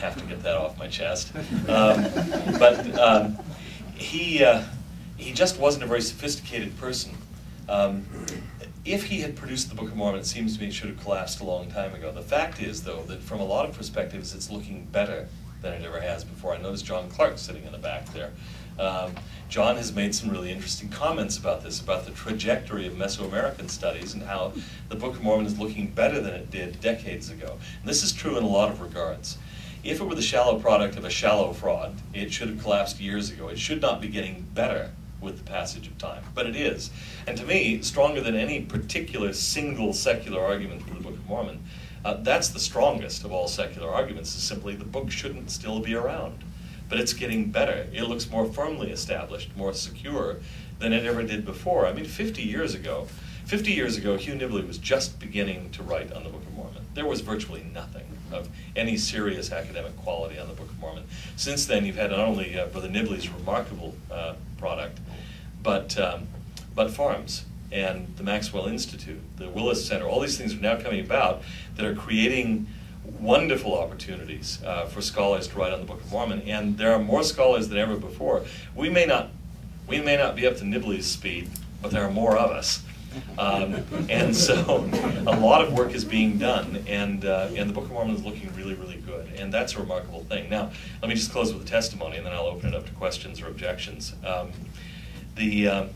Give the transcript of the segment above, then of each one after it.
have to get that off my chest. Um, but um, he, uh, he just wasn't a very sophisticated person. Um, if he had produced the Book of Mormon, it seems to me it should have collapsed a long time ago. The fact is, though, that from a lot of perspectives, it's looking better than it ever has before. I noticed John Clark sitting in the back there. Um, John has made some really interesting comments about this, about the trajectory of Mesoamerican studies and how the Book of Mormon is looking better than it did decades ago. And this is true in a lot of regards. If it were the shallow product of a shallow fraud, it should have collapsed years ago. It should not be getting better with the passage of time, but it is. And to me, stronger than any particular single secular argument for the Book of Mormon, uh, that's the strongest of all secular arguments, is simply the book shouldn't still be around. But it's getting better. It looks more firmly established, more secure than it ever did before. I mean, 50 years ago, 50 years ago, Hugh Nibley was just beginning to write on the Book of Mormon. There was virtually nothing of any serious academic quality on the Book of Mormon. Since then, you've had not only uh, Brother Nibley's remarkable uh, product, but, um, but FARMS and the Maxwell Institute, the Willes Center, all these things are now coming about that are creating wonderful opportunities uh, for scholars to write on the Book of Mormon, and there are more scholars than ever before. We may not, we may not be up to Nibley's speed, but there are more of us. Um, and so a lot of work is being done, and, uh, and the Book of Mormon is looking really, really good. And that's a remarkable thing. Now, let me just close with a testimony, and then I'll open it up to questions or objections. Um, the, uh,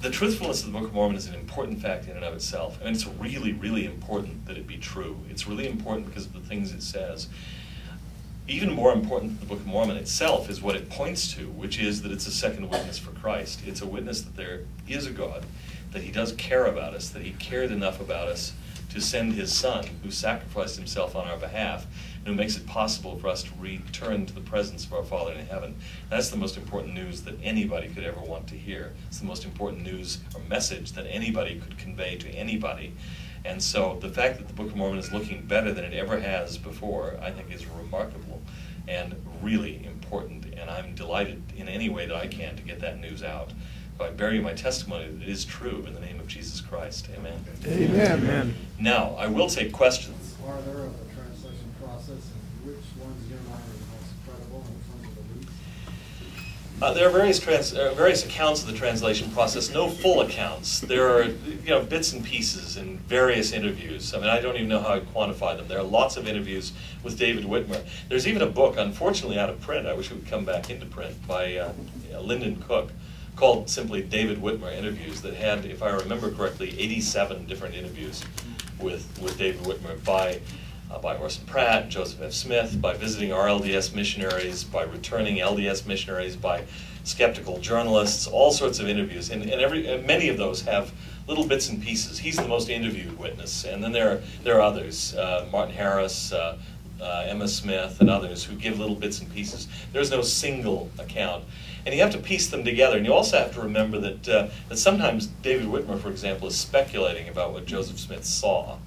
the truthfulness of the Book of Mormon is an important fact in and of itself. And it's really, really important that it be true. It's really important because of the things it says. Even more important than the Book of Mormon itself is what it points to, which is that it's a second witness for Christ. It's a witness that there is a God, that He does care about us, that He cared enough about us to send His Son, who sacrificed Himself on our behalf, and who makes it possible for us to return to the presence of our Father in heaven. That's the most important news that anybody could ever want to hear. It's the most important news or message that anybody could convey to anybody. And so the fact that the Book of Mormon is looking better than it ever has before, I think is remarkable and really important. And I'm delighted in any way that I can to get that news out. By bearing my testimony that it is true in the name of Jesus Christ. Amen. Amen. Amen. Now, I will take questions. Are there of the translation process, and which ones in your mind are the most credible and which ones are the least? Uh, there are various trans, uh, various accounts of the translation process. No full accounts. There are you know bits and pieces in various interviews. I mean, I don't even know how I quantify them. There are lots of interviews with David Whitmer. There's even a book, unfortunately out of print. I wish it would come back into print by uh, Lyndon Cook, called simply David Whitmer interviews. That had, if I remember correctly, 87 different interviews with with David Whitmer by uh, by Orson Pratt, Joseph F. Smith, by visiting our LDS missionaries, by returning LDS missionaries, by skeptical journalists, all sorts of interviews, and, and every and many of those have little bits and pieces. He's the most interviewed witness, and then there are there are others, uh, Martin Harris. Uh, uh, Emma Smith and others who give little bits and pieces. There's no single account. And you have to piece them together. And you also have to remember that, uh, that sometimes David Whitmer, for example, is speculating about what Joseph Smith saw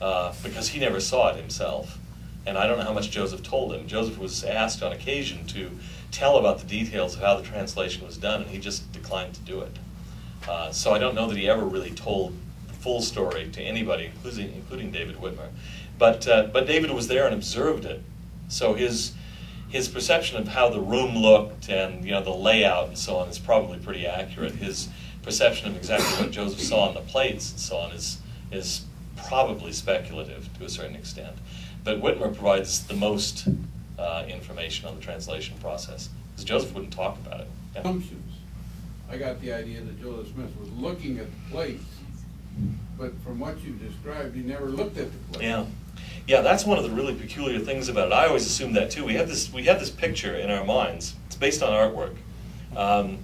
uh, because he never saw it himself. And I don't know how much Joseph told him. Joseph was asked on occasion to tell about the details of how the translation was done, and he just declined to do it. Uh, so I don't know that he ever really told the full story to anybody, including, including David Whitmer. But, uh, but David was there and observed it. So his, his perception of how the room looked and you know, the layout and so on is probably pretty accurate. His perception of exactly what Joseph saw on the plates and so on is, is probably speculative to a certain extent. But Whitmer provides the most uh, information on the translation process because Joseph wouldn't talk about it. Yeah. Assumptions. I got the idea that Joseph Smith was looking at the plates, but from what you described, he never looked at the plates. Yeah. Yeah, that's one of the really peculiar things about it. I always assumed that too. We have this we have this picture in our minds. It's based on artwork. Um,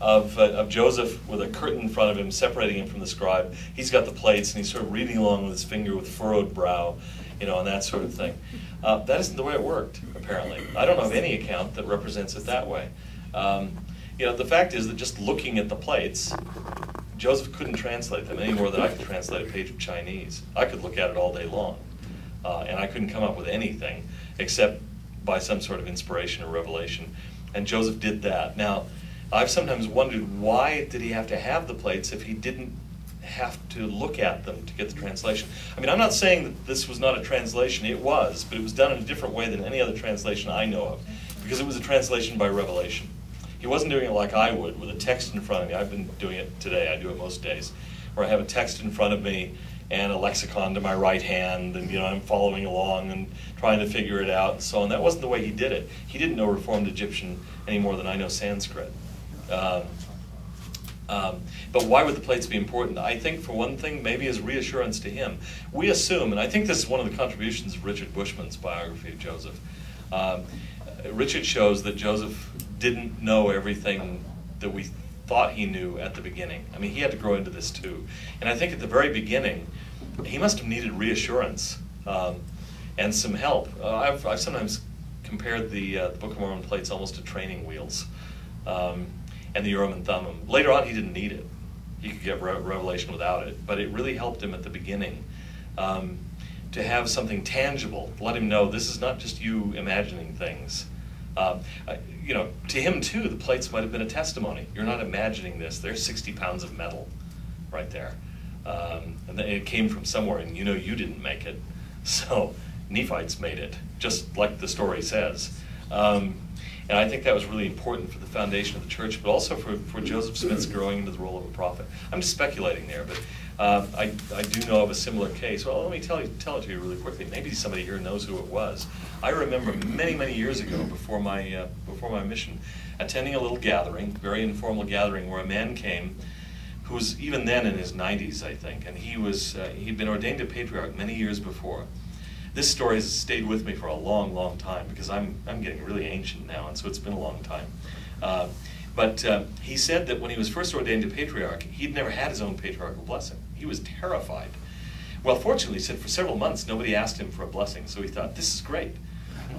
of, uh, of Joseph with a curtain in front of him separating him from the scribe. He's got the plates and he's sort of reading along with his finger with furrowed brow, you know, and that sort of thing. Uh, that isn't the way it worked, apparently. I don't know of any account that represents it that way. Um, you know, the fact is that just looking at the plates, Joseph couldn't translate them any more than I could translate a page of Chinese. I could look at it all day long, uh, and I couldn't come up with anything except by some sort of inspiration or revelation. And Joseph did that. Now, I've sometimes wondered why did he have to have the plates if he didn't have to look at them to get the translation. I mean, I'm not saying that this was not a translation, it was, but it was done in a different way than any other translation I know of, because it was a translation by revelation. He wasn't doing it like I would, with a text in front of me. I've been doing it today, I do it most days, where I have a text in front of me and a lexicon to my right hand, and you know, I'm following along and trying to figure it out and so on. That wasn't the way he did it. He didn't know Reformed Egyptian any more than I know Sanskrit. Um, um, but why would the plates be important? I think, for one thing, maybe as reassurance to him. We assume, and I think this is one of the contributions of Richard Bushman's biography of Joseph. Um, Richard shows that Joseph didn't know everything that we thought he knew at the beginning. I mean, he had to grow into this too. And I think at the very beginning, he must have needed reassurance um, and some help. Uh, I've, I've sometimes compared the, uh, the Book of Mormon plates almost to training wheels. Um, and the Urim and Thummim. Later on, he didn't need it. He could get re- revelation without it, but it really helped him at the beginning um, to have something tangible. Let him know this is not just you imagining things. Um, you know, to him too, the plates might have been a testimony. You're not imagining this. There's 60 pounds of metal right there, um, and it came from somewhere, and you know you didn't make it. So Nephites made it, just like the story says. Um, and I think that was really important for the foundation of the church, but also for, for Joseph Smith's growing into the role of a prophet. I'm just speculating there, but um, I, I do know of a similar case. Well, let me tell, you, tell it to you really quickly. Maybe somebody here knows who it was. I remember many, many years ago, before my, uh, before my mission, attending a little gathering, very informal gathering, where a man came who was even then in his 90s, I think, and he was, uh, he'd been ordained a patriarch many years before this story has stayed with me for a long, long time because I'm, I'm getting really ancient now, and so it's been a long time. Uh, but uh, he said that when he was first ordained a patriarch, he'd never had his own patriarchal blessing. He was terrified. Well, fortunately, he said for several months nobody asked him for a blessing, so he thought, this is great.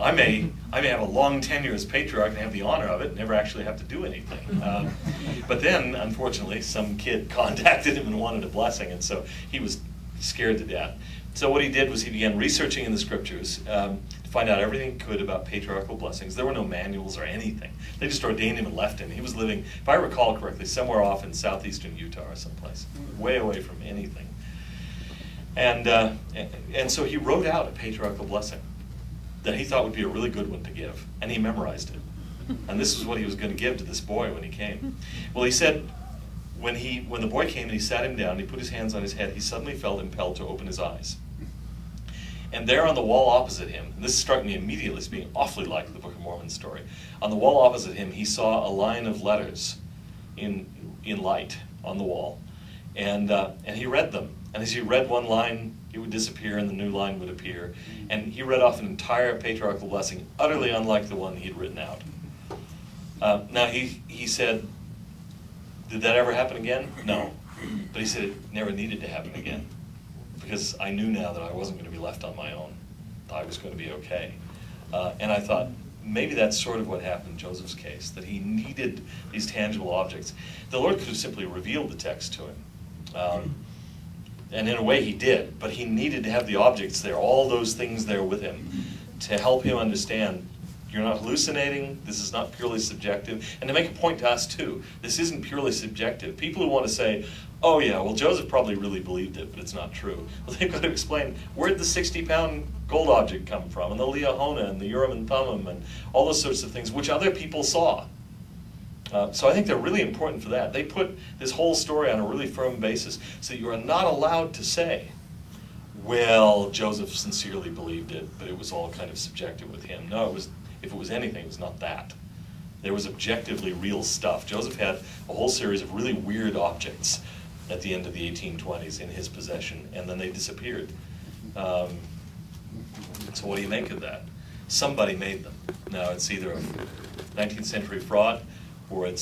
I may, I may have a long tenure as patriarch and have the honor of it, never actually have to do anything. Um, but then, unfortunately, some kid contacted him and wanted a blessing, and so he was scared to death. So what he did was he began researching in the scriptures um, to find out everything he could about patriarchal blessings. There were no manuals or anything. They just ordained him and left him. He was living, if I recall correctly, somewhere off in southeastern Utah or someplace, way away from anything. And, uh, and so he wrote out a patriarchal blessing that he thought would be a really good one to give, and he memorized it. And this is what he was going to give to this boy when he came. Well, he said, when, he, when the boy came and he sat him down, and he put his hands on his head, he suddenly felt impelled to open his eyes. And there on the wall opposite him, this struck me immediately as being awfully like the Book of Mormon story. On the wall opposite him, he saw a line of letters in, in light on the wall. And, uh, and he read them. And as he read one line, it would disappear and the new line would appear. And he read off an entire patriarchal blessing, utterly unlike the one he'd written out. Uh, now, he, he said, Did that ever happen again? No. But he said it never needed to happen again because I knew now that I wasn't going to be left on my own. I was going to be okay. Uh, and I thought, maybe that's sort of what happened in Joseph's case, that he needed these tangible objects. The Lord could have simply revealed the text to him. Um, and in a way he did, but he needed to have the objects there, all those things there with him, to help him understand you're not hallucinating. This is not purely subjective. And to make a point to us, too, this isn't purely subjective. People who want to say, oh, yeah, well, Joseph probably really believed it, but it's not true. Well, they've got to explain where did the 60 pound gold object come from, and the Liahona, and the Urim and Thummim, and all those sorts of things, which other people saw. Uh, so I think they're really important for that. They put this whole story on a really firm basis so you are not allowed to say, well, Joseph sincerely believed it, but it was all kind of subjective with him. No, it was if it was anything, it was not that. There was objectively real stuff. Joseph had a whole series of really weird objects at the end of the 1820s in his possession, and then they disappeared. Um, so what do you make of that? Somebody made them. Now it's either a 19th century fraud or it's